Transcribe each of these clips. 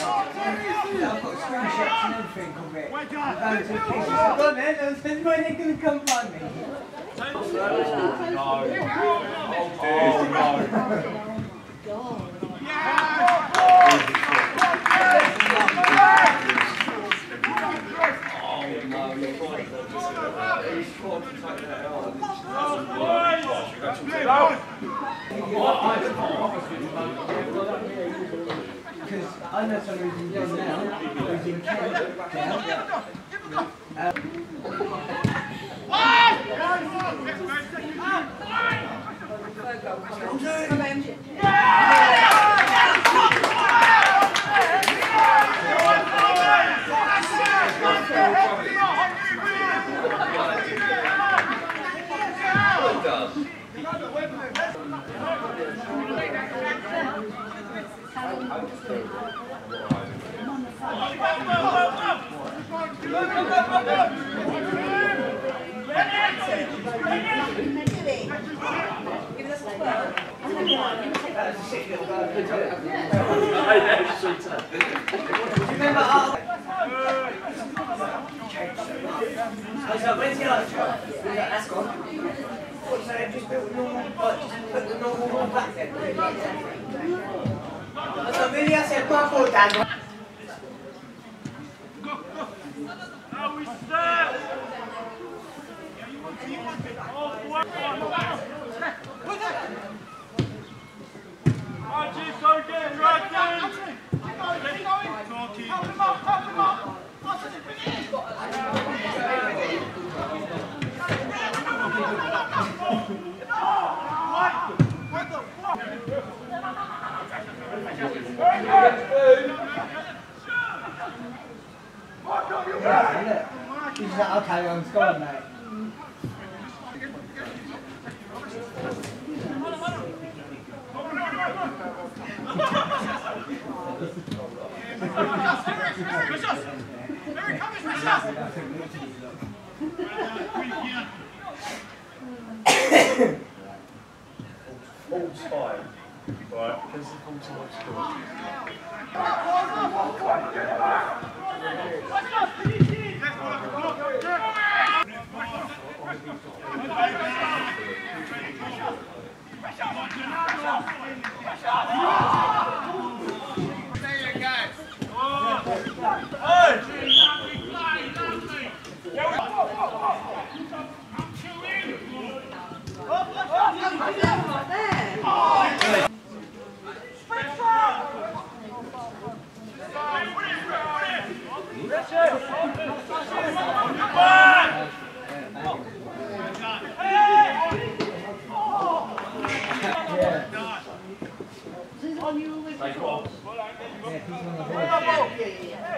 I've got screenshots and everything it. Loads of pictures. Go on then, then when they're going to come find me. Because I know someone who's in jail now, who's in Kent jail. Remember, I was He like, that's gone. So just built normal, put the normal one back Dad. He's like, okay, I'm gone, mate. Score. Yeah, he's on the board.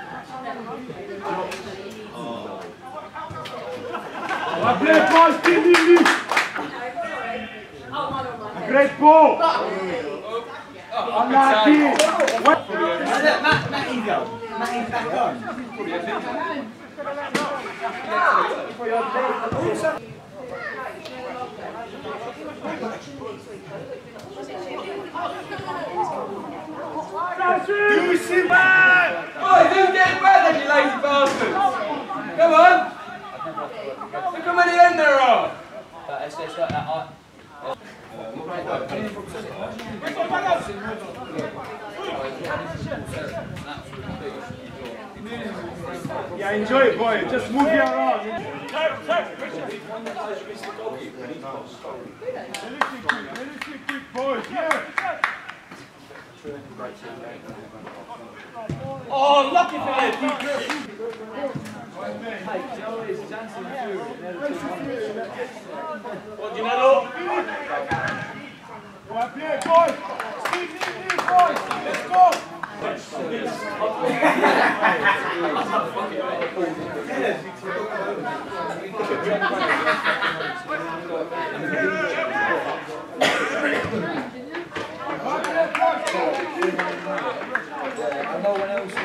A great ball, Steve Lilly. A great ball. Unlucky. What? Look, Matt, Matty's go. Matty's back on. You see, Look how many in there are! Yeah, enjoy it, boy. Just move you around. Realistic kick, realistic kick, boys. Yeah. Oh, lucky for you. Continualo. Go up here, boys. Speed, speed, speed, boys. Let's go. And no one else is.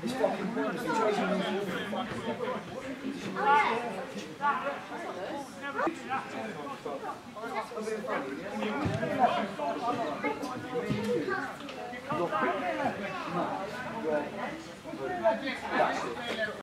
It's fucking pointless. You're chasing them No.